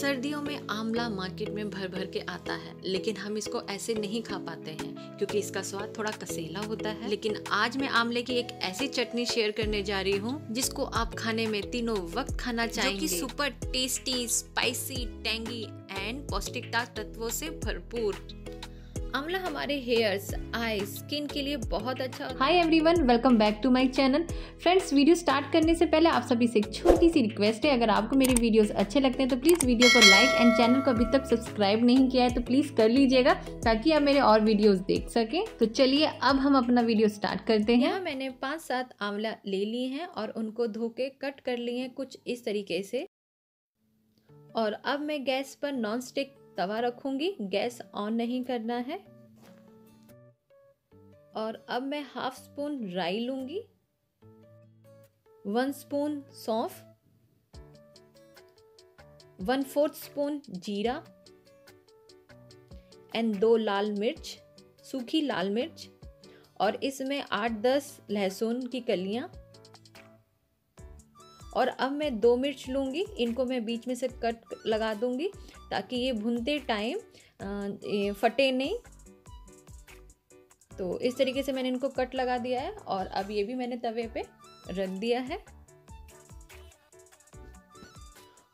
सर्दियों में आंवला मार्केट में भर भर के आता है लेकिन हम इसको ऐसे नहीं खा पाते हैं क्योंकि इसका स्वाद थोड़ा कसेला होता है। लेकिन आज मैं आंवले की एक ऐसी चटनी शेयर करने जा रही हूँ जिसको आप खाने में तीनों वक्त खाना चाहेंगे जो कि super tasty spicy tangy and पौष्टिकता तत्वों से भरपूर। आंवला हमारे हेयर्स आई स्किन के लिए बहुत अच्छा hi everyone welcome back to my channel friends video start करने से पहले आप सभी से एक छोटी सी रिक्वेस्ट है। अगर आपको मेरे वीडियोस अच्छे लगते हैं तो प्लीज़ वीडियो को लाइक एंड चैनल को अभी तक सब्सक्राइब नहीं किया है तो प्लीज़ कर लीजिएगा ताकि आप मेरे और वीडियोज़ देख सकें। तो चलिए अब हम अपना वीडियो स्टार्ट करते हैं। यहाँ मैंने पाँच सात आंवला ले ली हैं और उनको धो के कट कर लिए हैं कुछ इस तरीके से। और अब मैं गैस पर नॉन स्टिक तवा रखूँगी, गैस ऑन नहीं करना है। और अब मैं हाफ़ स्पून राई लूँगी। वन स्पून सौंफ। वन फोर्थ स्पून जीरा। एंड दो लाल मिर्च, सूखी लाल मिर्च। और इसमें आठ दस लहसुन की कलियाँ। और अब मैं दो मिर्च लूँगी, इनको मैं बीच में से कट लगा दूँगी ताकि ये भुनते टाइम फटे नहीं। तो इस तरीके से मैंने इनको कट लगा दिया है और अब ये भी मैंने तवे पे रख दिया है।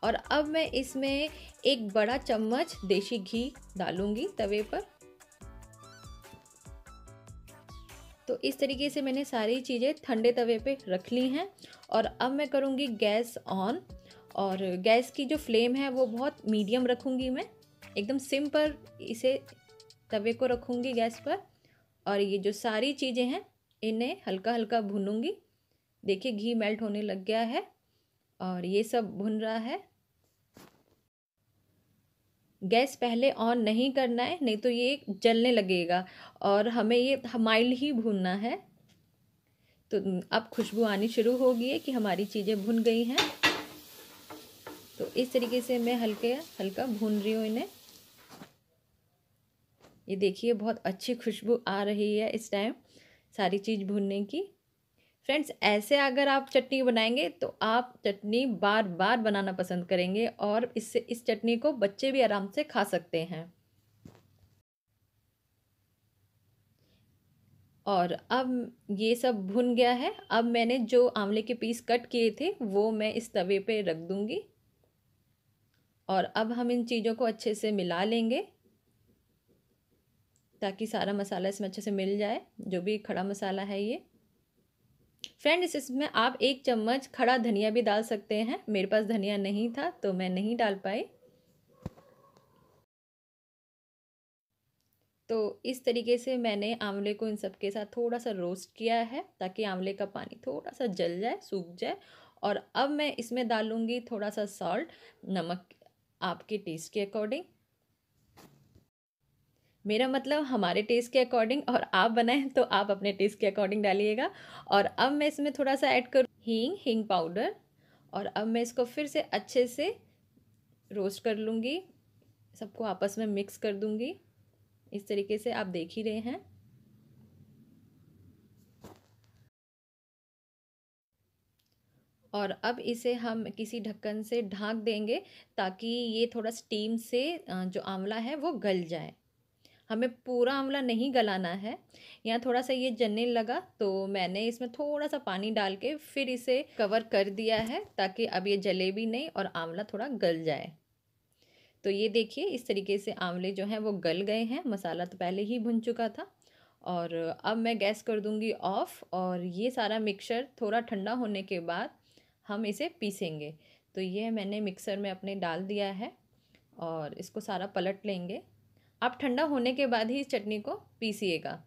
और अब मैं इसमें एक बड़ा चम्मच देसी घी डालूँगी तवे पर। इस तरीके से मैंने सारी चीज़ें ठंडे तवे पे रख ली हैं और अब मैं करूँगी गैस ऑन और गैस की जो फ्लेम है वो बहुत मीडियम रखूँगी मैं। एकदम सिम पर इसे तवे को रखूँगी गैस पर और ये जो सारी चीज़ें हैं इन्हें हल्का हल्का भूनूँगी। देखिए घी मेल्ट होने लग गया है और ये सब भुन रहा है। गैस पहले ऑन नहीं करना है, नहीं तो ये जलने लगेगा। और हमें ये माइल्ड ही भूनना है। तो अब खुशबू आनी शुरू हो गई है कि हमारी चीज़ें भुन गई हैं। तो इस तरीके से मैं हल्के, हल्का भून रही हूँ इन्हें। ये देखिए, बहुत अच्छी खुशबू आ रही है इस टाइम सारी चीज़ भूनने की। फ्रेंड्स, ऐसे अगर आप चटनी बनाएँगे तो आप चटनी बार बार बनाना पसंद करेंगे और इससे, इस चटनी को बच्चे भी आराम से खा सकते हैं। और अब ये सब भुन गया है। अब मैंने जो आंवले के पीस कट किए थे, वो मैं इस तवे पे रख दूँगी। और अब हम इन चीज़ों को अच्छे से मिला लेंगे, ताकि सारा मसाला इसमें अच्छे से मिल जाए, जो भी खड़ा मसाला है ये। फ्रेंड्स इसमें आप एक चम्मच खड़ा धनिया भी डाल सकते हैं। मेरे पास धनिया नहीं था तो मैं नहीं डाल पाई। तो इस तरीके से मैंने आंवले को इन सब के साथ थोड़ा सा रोस्ट किया है, ताकि आंवले का पानी थोड़ा सा जल जाए, सूख जाए। और अब मैं इसमें डालूँगी थोड़ा सा सॉल्ट नमक आपके टेस्ट के अकॉर्डिंग मेरा मतलब हमारे टेस्ट के अकॉर्डिंग और आप बनाएँ तो आप अपने टेस्ट के अकॉर्डिंग डालिएगा। और अब मैं इसमें थोड़ा सा ऐड करूँ हींग हींग पाउडर और अब मैं इसको फिर से अच्छे से रोस्ट कर लूँगी। सबको आपस में मिक्स कर दूँगी। इस तरीके से आप देख ही रहे हैं। और अब इसे हम किसी ढक्कन से ढाँक देंगे ताकि ये थोड़ा स्टीम से जो आंवला है वो गल जाए। हमें पूरा आंवला नहीं गलाना है। यहाँ थोड़ा सा ये जलने लगा तो मैंने इसमें थोड़ा सा पानी डाल के फिर इसे कवर कर दिया है ताकि अब ये जले भी नहीं और आंवला थोड़ा गल जाए। तो ये देखिए, इस तरीके से आंवले जो हैं वो गल गए हैं। मसाला तो पहले ही भुन चुका था और अब मैं गैस कर दूँगी ऑफ़ और ये सारा मिक्सचर थोड़ा ठंडा होने के बाद हम इसे पीसेंगे। तो ये मैंने मिक्सर में अपने डाल दिया है और इसको सारा पलट लेंगे। आप ठंडा होने के बाद ही इस चटनी को पीसीएगा।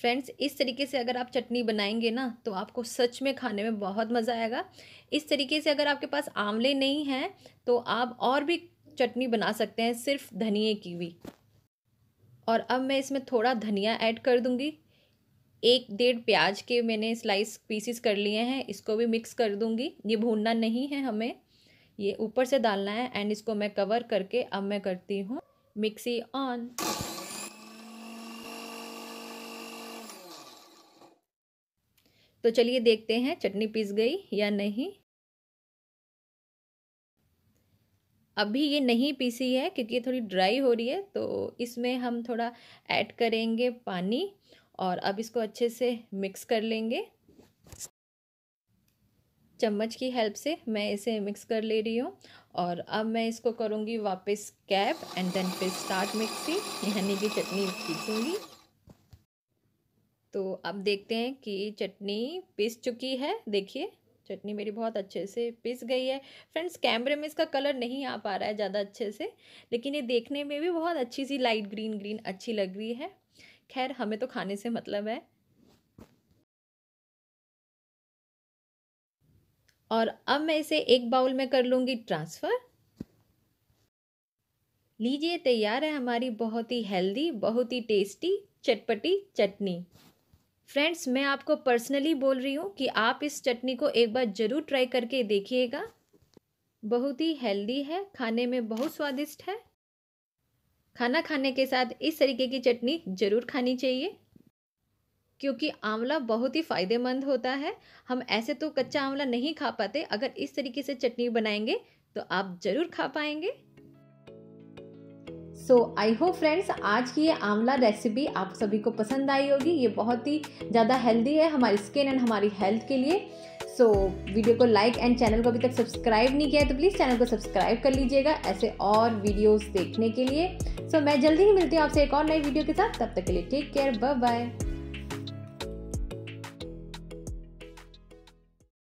फ्रेंड्स, इस तरीके से अगर आप चटनी बनाएँगे ना तो आपको सच में खाने में बहुत मज़ा आएगा। इस तरीके से अगर आपके पास आंवले नहीं हैं तो आप और भी चटनी बना सकते हैं, सिर्फ़ धनिए की भी। और अब मैं इसमें थोड़ा धनिया ऐड कर दूँगी। एक डेढ़ प्याज के मैंने स्लाइस पीसीस कर लिए हैं, इसको भी मिक्स कर दूँगी। ये भूनना नहीं है हमें। ये ऊपर से डालना है एंड इसको मैं कवर करके अब मैं करती हूँ। मिक्सी ऑन तो चलिए देखते हैं चटनी पीस गई या नहीं। अभी ये नहीं पीसी है क्योंकि ये थोड़ी ड्राई हो रही है तो इसमें हम थोड़ा ऐड करेंगे पानी और अब इसको अच्छे से मिक्स कर लेंगे। चम्मच की हेल्प से मैं इसे मिक्स कर ले रही हूँ। और अब मैं इसको करूँगी वापस कैप एंड देन फिर स्टार्ट मिक्सिंग यानी कि चटनी पीसूँगी। तो अब देखते हैं कि चटनी पिस चुकी है। देखिए, चटनी मेरी बहुत अच्छे से पिस गई है। फ्रेंड्स कैमरे में इसका कलर नहीं आ पा रहा है ज़्यादा अच्छे से, लेकिन ये देखने में भी बहुत अच्छी सी लाइट ग्रीन ग्रीन अच्छी लग रही है। खैर, हमें तो खाने से मतलब है। और अब मैं इसे एक बाउल में कर लूँगी ट्रांसफ़र। लीजिए, तैयार है हमारी बहुत ही हेल्दी, बहुत ही टेस्टी चटपटी चटनी। फ्रेंड्स, मैं आपको पर्सनली बोल रही हूँ कि आप इस चटनी को एक बार ज़रूर ट्राई करके देखिएगा। बहुत ही हेल्दी है, खाने में बहुत स्वादिष्ट है। खाना खाने के साथ इस तरीके की चटनी ज़रूर खानी चाहिए। क्योंकि आंवला बहुत ही फ़ायदेमंद होता है। हम ऐसे तो कच्चा आंवला नहीं खा पाते अगर इस तरीके से चटनी बनाएँगे तो आप ज़रूर खा पाएँगे। सो आई होप फ्रेंड्स आज की ये आंवला रेसिपी आप सभी को पसंद आई होगी। ये बहुत ही ज़्यादा हेल्दी है हमारी स्किन एंड हमारी हेल्थ के लिए। सो so, वीडियो को लाइक एंड चैनल को अभी तक सब्सक्राइब नहीं किया है तो प्लीज़ चैनल को सब्सक्राइब कर लीजिएगा ऐसे और वीडियोस देखने के लिए। सो so, मैं जल्दी ही मिलती हूँ आपसे एक और नई वीडियो के साथ। तब तक के लिए टेक केयर बाय बाय